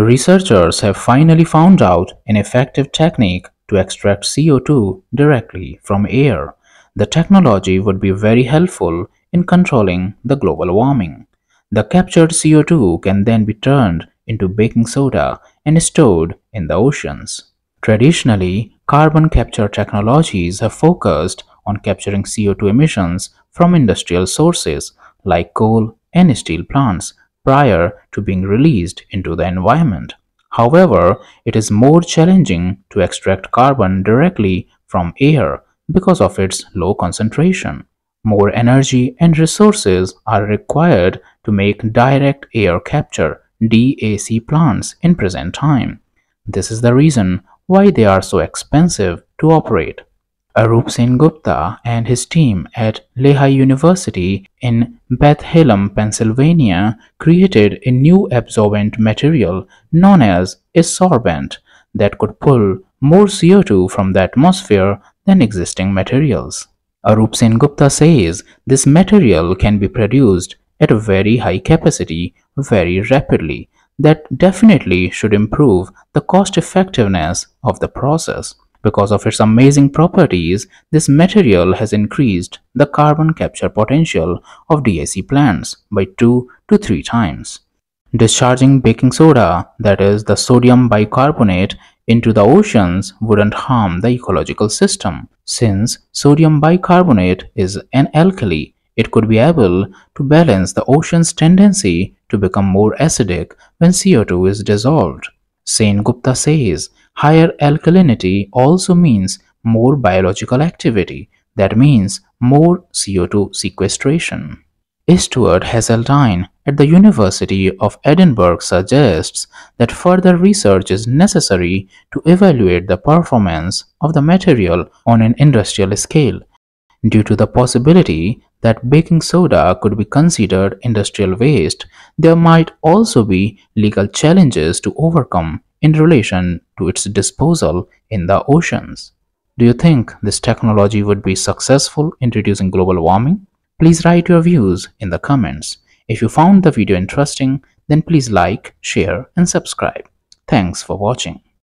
Researchers have finally found out an effective technique to extract CO2 directly from air. The technology would be very helpful in controlling the global warming. The captured CO2 can then be turned into baking soda and stored in the oceans. Traditionally, carbon capture technologies have focused on capturing CO2 emissions from industrial sources like coal and steel plants prior to being released into the environment. However, it is more challenging to extract carbon directly from air because of its low concentration. More energy and resources are required to make direct air capture DAC plants in present time. This is the reason why they are so expensive to operate. Arup SenGupta and his team at Lehigh University in Bethlehem, Pennsylvania created a new absorbent material known as a sorbent that could pull more CO2 from the atmosphere than existing materials. Arup SenGupta says this material can be produced at a very high capacity very rapidly that definitely should improve the cost effectiveness of the process. Because of its amazing properties, this material has increased the carbon capture potential of DAC plants by 2 to 3 times. Discharging baking soda, that is the sodium bicarbonate, into the oceans wouldn't harm the ecological system. Since sodium bicarbonate is an alkali, it could be able to balance the ocean's tendency to become more acidic when CO2 is dissolved. SenGupta says higher alkalinity also means more biological activity, that means more CO2 sequestration. Stuart Haszeldine at the University of Edinburgh suggests that further research is necessary to evaluate the performance of the material on an industrial scale due to the possibility that baking soda could be considered industrial waste, there might also be legal challenges to overcome in relation to its disposal in the oceans. Do you think this technology would be successful in reducing global warming? Please write your views in the comments. If you found the video interesting, then please like, share and subscribe. Thanks for watching.